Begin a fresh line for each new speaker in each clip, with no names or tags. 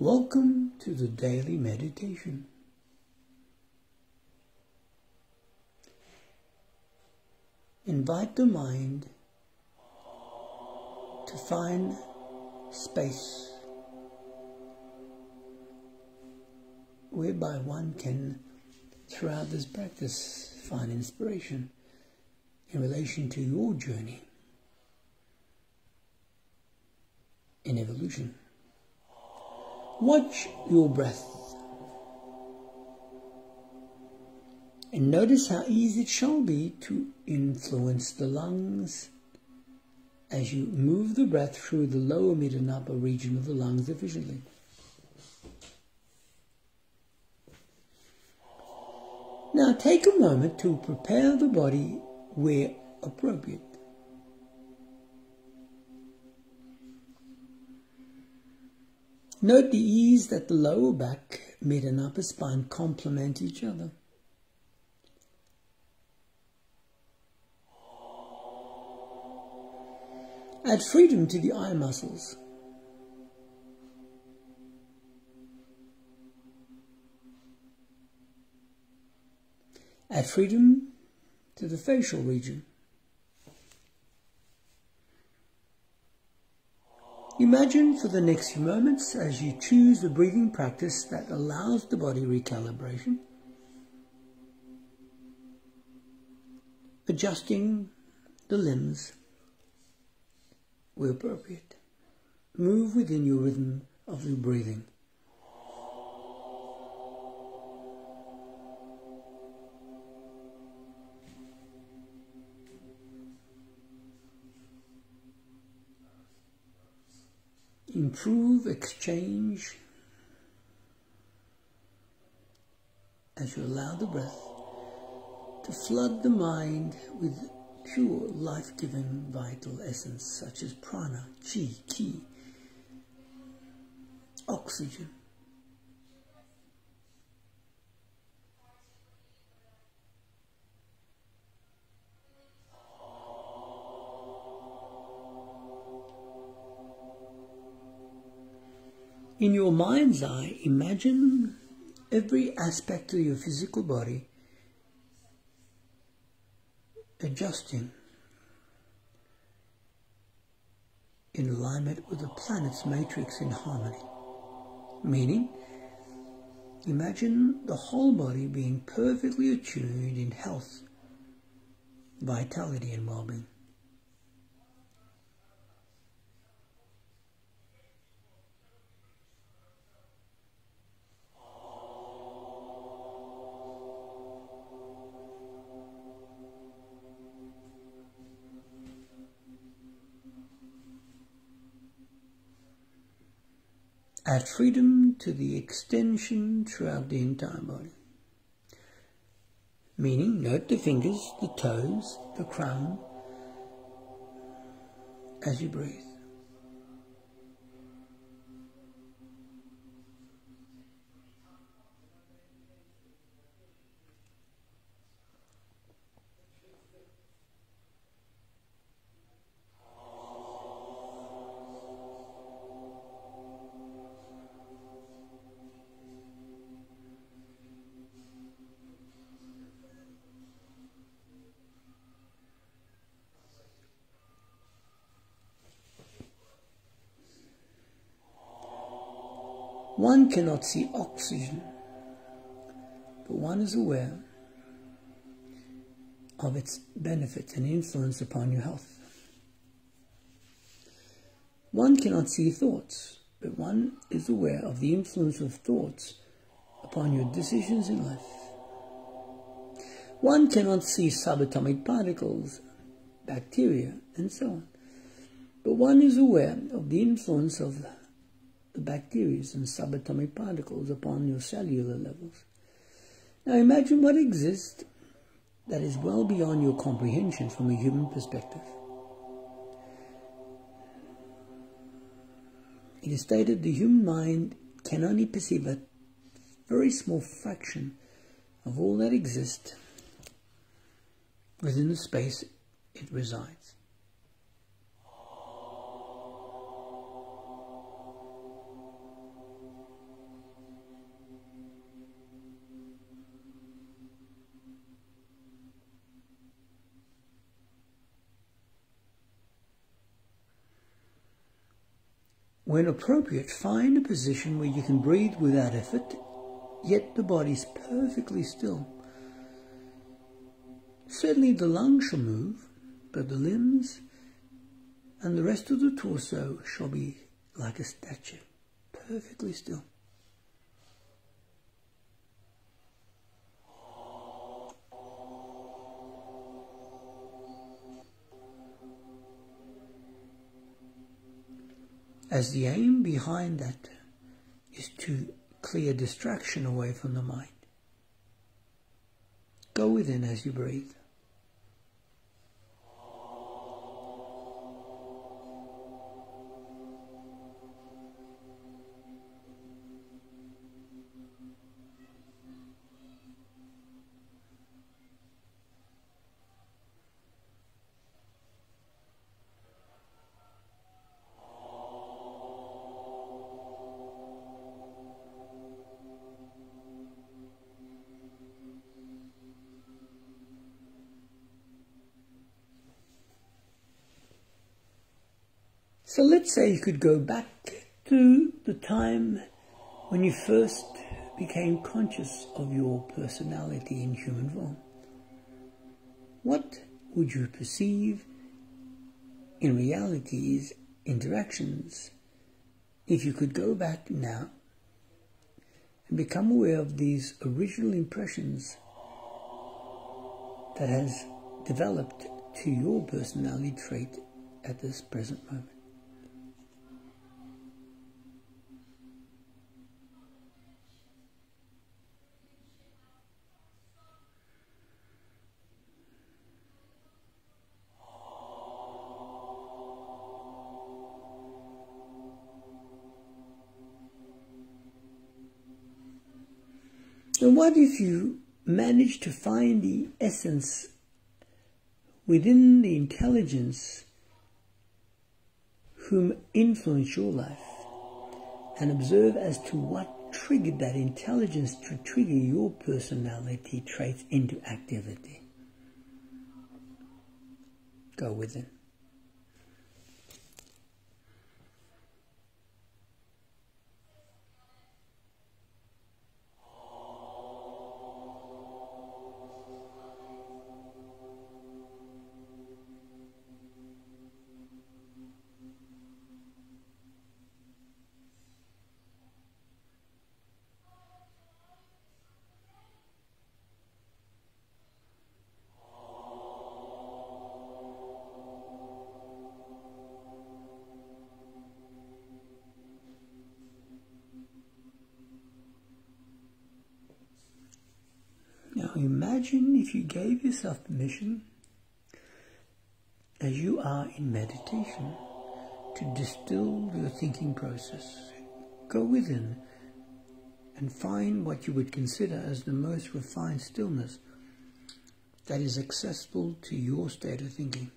Welcome to the daily meditation. Invite the mind to find space whereby one can, throughout this practice, find inspiration in relation to your journey in evolution. Watch your breath and notice how easy it shall be to influence the lungs as you move the breath through the lower, mid, and upper region of the lungs efficiently. Now take a moment to prepare the body where appropriate. Note the ease that the lower back, mid and upper spine complement each other. Add freedom to the eye muscles. Add freedom to the facial region. Imagine for the next few moments as you choose the breathing practice that allows the body recalibration, adjusting the limbs where appropriate. Move within your rhythm of the breathing. Improve exchange as you allow the breath to flood the mind with pure life-giving vital essence such as prana, chi, ki, oxygen. In your mind's eye, imagine every aspect of your physical body adjusting in alignment with the planet's matrix in harmony. Meaning, imagine the whole body being perfectly attuned in health, vitality, and well being. Add freedom to the extension throughout the entire body. Meaning, note the fingers, the toes, the crown as you breathe. One cannot see oxygen, but one is aware of its benefits and influence upon your health. One cannot see thoughts, but one is aware of the influence of thoughts upon your decisions in life. One cannot see subatomic particles, bacteria, and so on, but one is aware of the influence of the bacteria and subatomic particles upon your cellular levels. Now imagine what exists that is well beyond your comprehension from a human perspective. It is stated the human mind can only perceive a very small fraction of all that exists within the space it resides. When appropriate, find a position where you can breathe without effort, yet the body is perfectly still. Certainly the lungs shall move, but the limbs and the rest of the torso shall be like a statue, perfectly still. As the aim behind that is to clear distraction away from the mind. Go within as you breathe. So let's say you could go back to the time when you first became conscious of your personality in human form. What would you perceive in reality's interactions if you could go back now and become aware of these original impressions that has developed to your personality trait at this present moment? What if you manage to find the essence within the intelligence whom influence your life and observe as to what triggered that intelligence to trigger your personality traits into activity? Go within. Imagine if you gave yourself permission, as you are in meditation, to distill your thinking process. Go within and find what you would consider as the most refined stillness that is accessible to your state of thinking.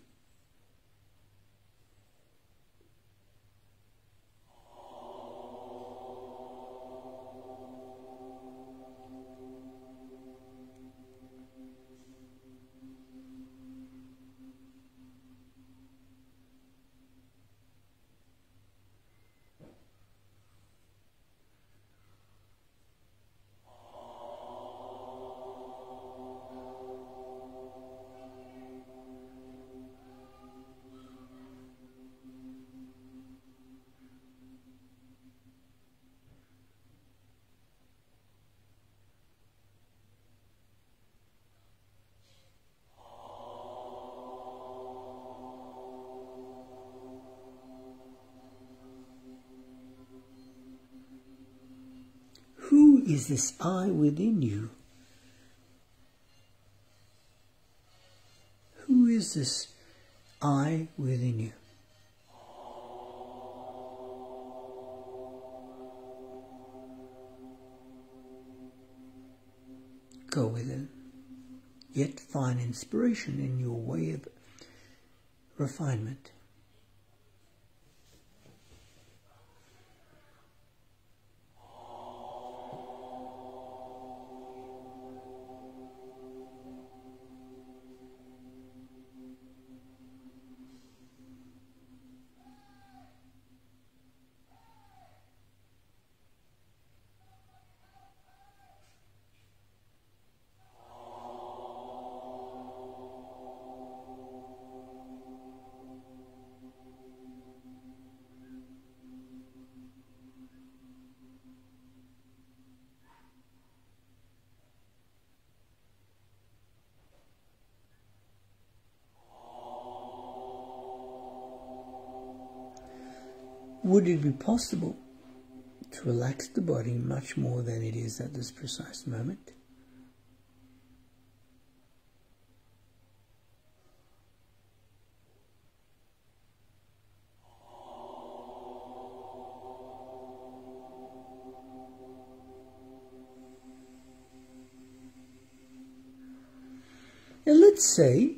Is this I within you? Who is this I within you? Go within, yet find inspiration in your way of refinement. Would it be possible to relax the body much more than it is at this precise moment? Now let's say,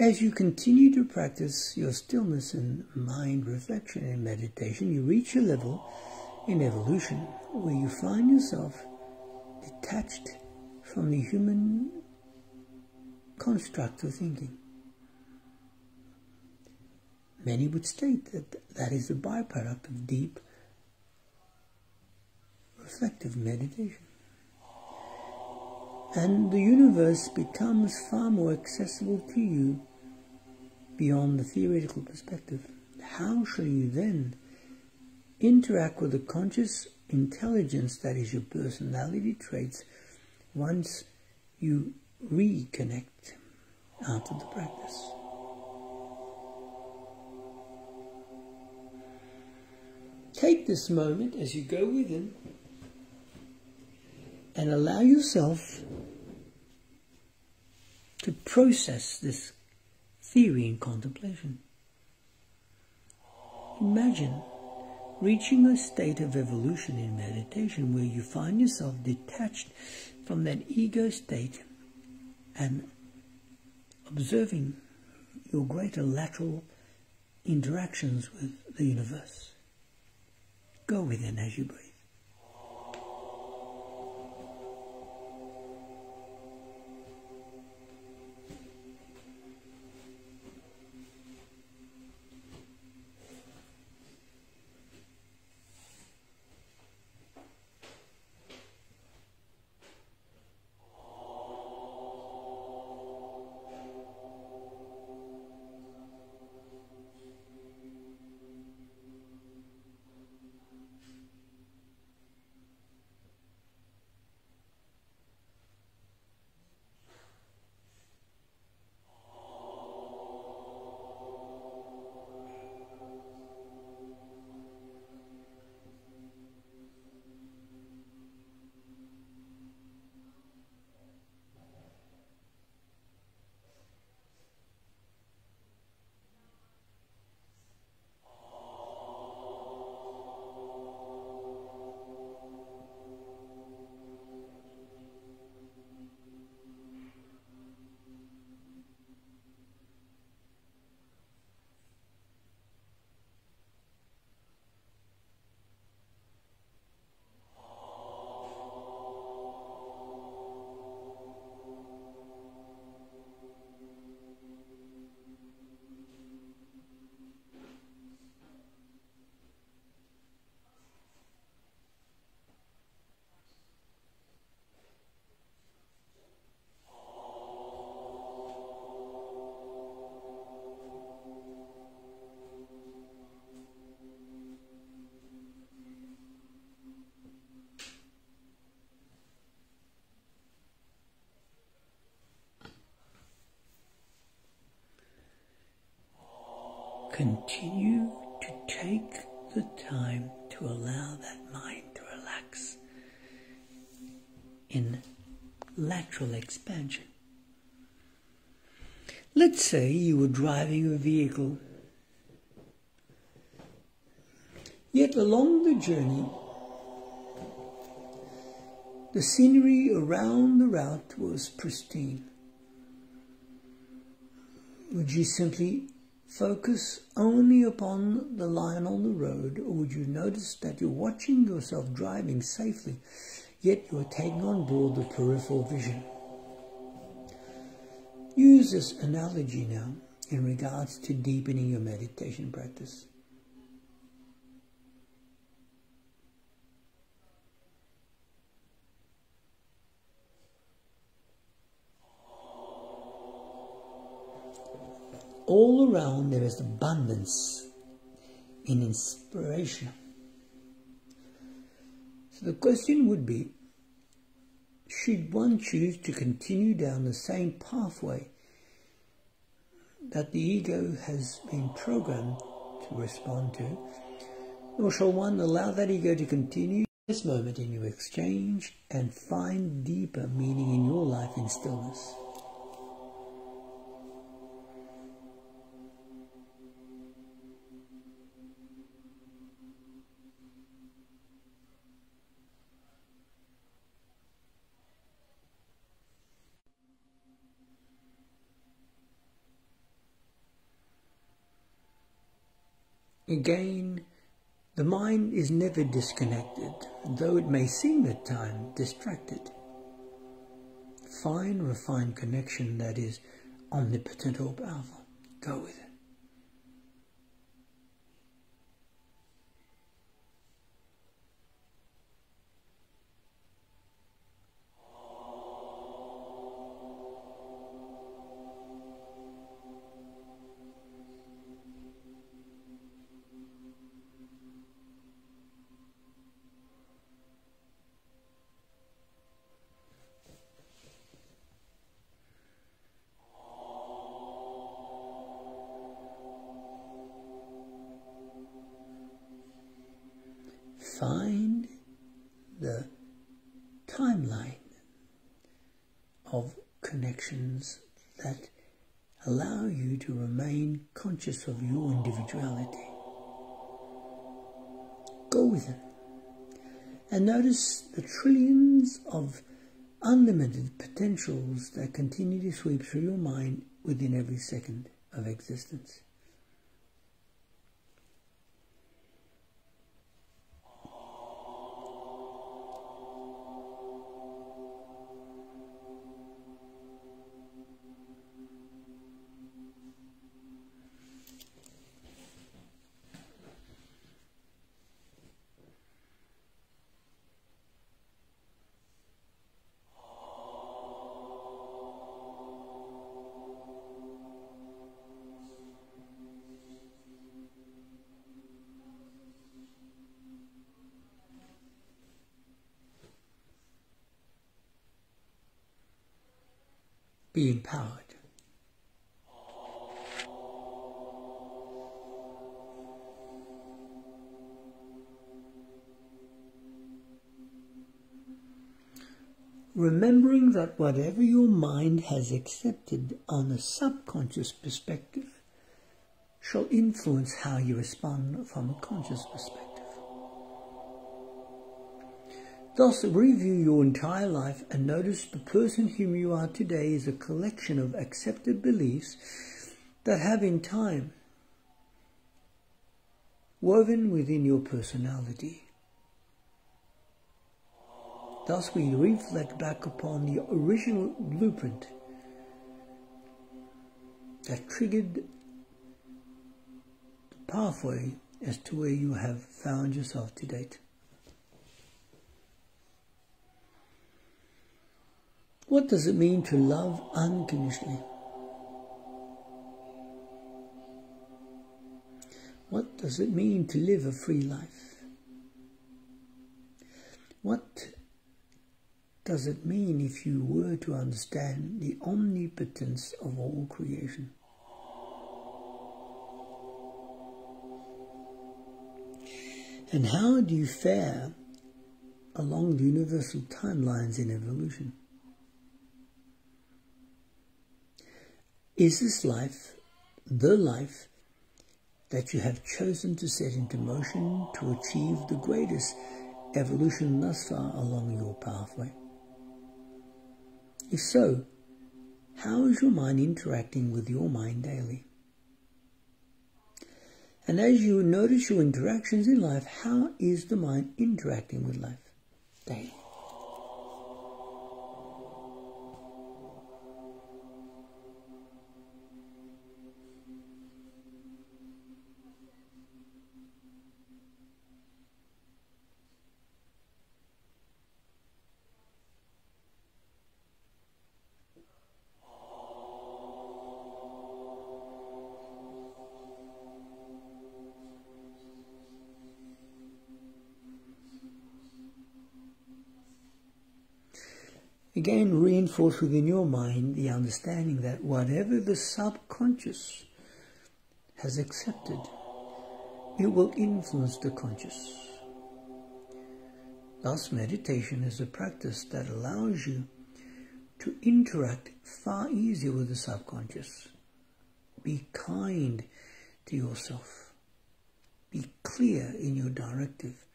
as you continue to practice your stillness and mind reflection and meditation, you reach a level in evolution where you find yourself detached from the human construct of thinking. Many would state that that is a byproduct of deep reflective meditation and the universe becomes far more accessible to you beyond the theoretical perspective. How shall you then interact with the conscious intelligence that is your personality traits once you reconnect after the practice? Take this moment as you go within and allow yourself to process this theory in contemplation. Imagine reaching a state of evolution in meditation where you find yourself detached from that ego state and observing your greater lateral interactions with the universe. Go within as you breathe. Continue to take the time to allow that mind to relax in lateral expansion. Let's say you were driving a vehicle, yet along the journey, the scenery around the route was pristine. Would you simply focus only upon the line on the road, or would you notice that you're watching yourself driving safely, yet you are taking on board the peripheral vision? Use this analogy now in regards to deepening your meditation practice. All around there is abundance in inspiration. So the question would be should one choose to continue down the same pathway that the ego has been programmed to respond to, or shall one allow that ego to continue this moment in your exchange and find deeper meaning in your life in stillness. Again, the mind is never disconnected, though it may seem at times distracted. Fine, refined connection that is omnipotent or powerful. Go with it. Find the timeline of connections that allow you to remain conscious of your individuality. Go with it. And notice the trillions of unlimited potentials that continue to sweep through your mind within every second of existence. Be empowered. Remembering that whatever your mind has accepted on a subconscious perspective shall influence how you respond from a conscious perspective. Thus, review your entire life and notice the person whom you are today is a collection of accepted beliefs that have in time woven within your personality. Thus, we reflect back upon the original blueprint that triggered the pathway as to where you have found yourself to date. What does it mean to love unconditionally? What does it mean to live a free life? What does it mean if you were to understand the omnipotence of all creation? And how do you fare along the universal timelines in evolution? Is this life the life that you have chosen to set into motion to achieve the greatest evolution thus far along your pathway? If so, how is your mind interacting with your mind daily? And as you notice your interactions in life, how is the mind interacting with life daily? Again reinforce within your mind the understanding that whatever the subconscious has accepted, it will influence the conscious. Thus, meditation is a practice that allows you to interact far easier with the subconscious. Be kind to yourself. Be clear in your directive.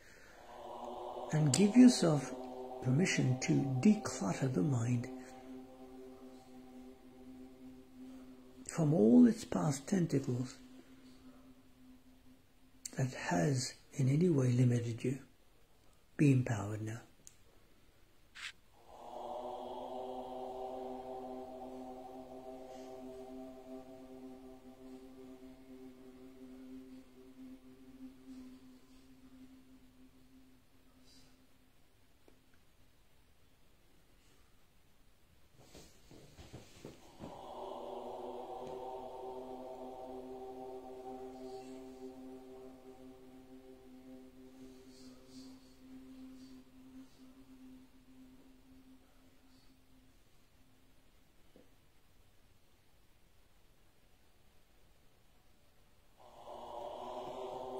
And give yourself permission to declutter the mind from all its past tentacles that has in any way limited you. Be empowered now.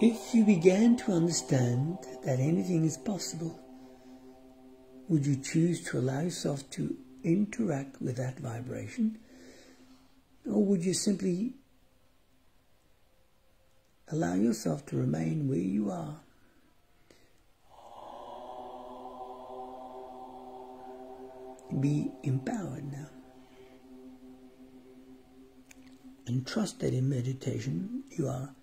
If you began to understand that anything is possible, would you choose to allow yourself to interact with that vibration? Or would you simply allow yourself to remain where you are? Be empowered now. And trust that in meditation you are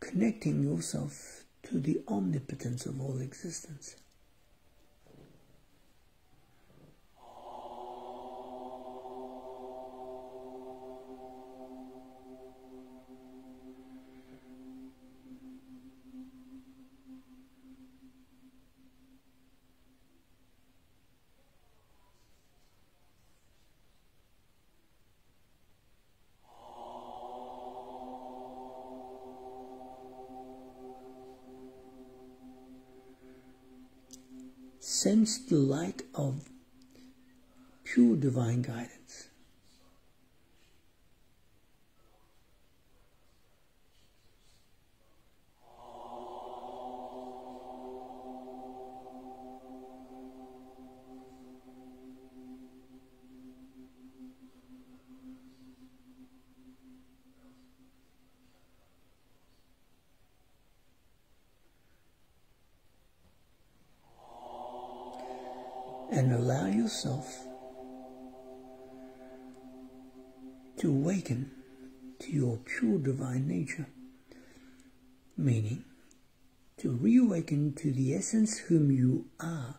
connecting yourself to the omnipotence of all existence. The light of pure divine guidance. And allow yourself to awaken to your pure divine nature, meaning to reawaken to the essence whom you are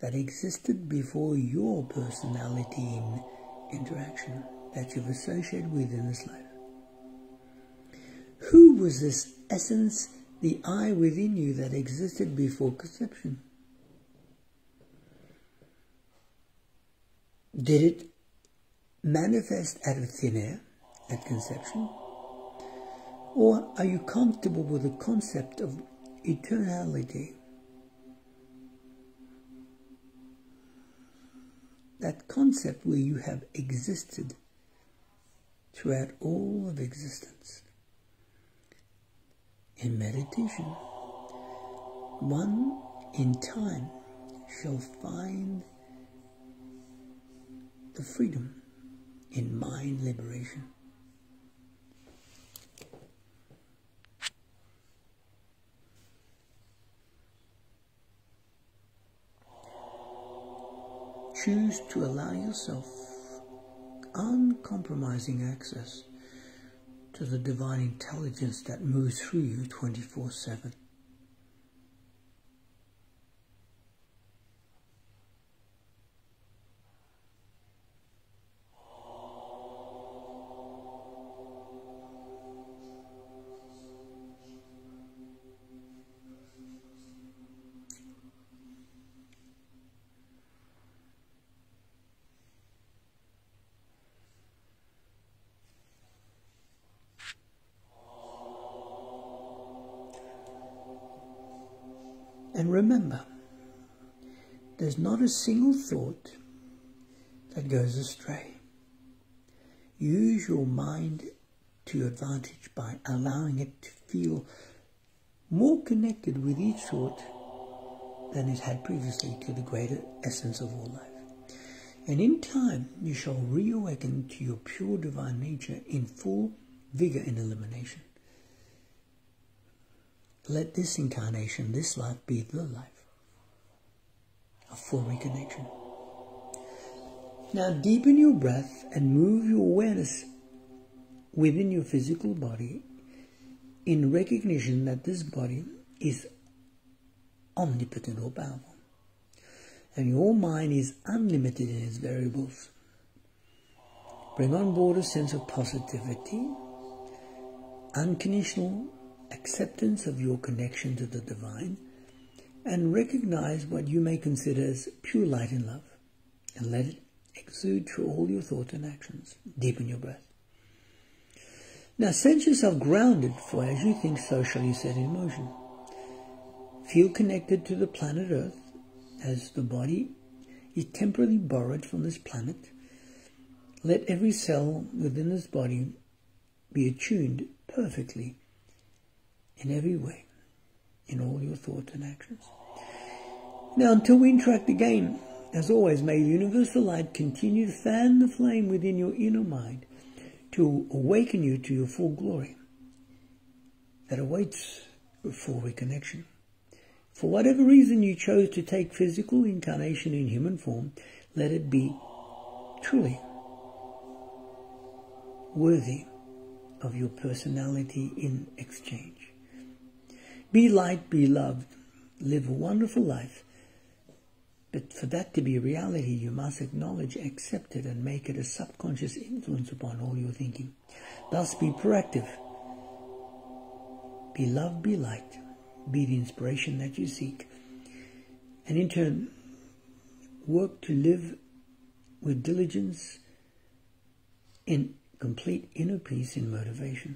that existed before your personality in interaction that you've associated with in this life. Who was this essence, the I within you that existed before conception? Did it manifest out of thin air at conception? Or are you comfortable with the concept of eternality? That concept where you have existed throughout all of existence. In meditation, one in time shall find the freedom in mind liberation. Choose to allow yourself uncompromising access to the divine intelligence that moves through you 24 7. And remember there's not a single thought that goes astray. Use your mind to your advantage by allowing it to feel more connected with each thought than it had previously to the greater essence of all life. And in time, you shall reawaken to your pure divine nature in full vigor and illumination. Let this incarnation, this life, be the life of full reconnection. Now deepen your breath and move your awareness within your physical body in recognition that this body is omnipotent or powerful. And your mind is unlimited in its variables. Bring on board a sense of positivity, unconditional acceptance of your connection to the divine, and recognize what you may consider as pure light and love, and let it exude through all your thoughts and actions. Deepen your breath. Now sense yourself grounded, for as you think, so shall you set in motion. Feel connected to the planet Earth as the body is temporarily borrowed from this planet. Let every cell within this body be attuned perfectly in every way, in all your thoughts and actions. Now, until we interact again, as always, may universal light continue to fan the flame within your inner mind to awaken you to your full glory that awaits full reconnection. For whatever reason you chose to take physical incarnation in human form, let it be truly worthy of your personality in exchange. Be light, be loved, live a wonderful life but for that to be reality, you must acknowledge, accept it, and make it a subconscious influence upon all your thinking. Thus, be proactive. Be love, be light. Be the inspiration that you seek. And in turn, work to live with diligence in complete inner peace and motivation.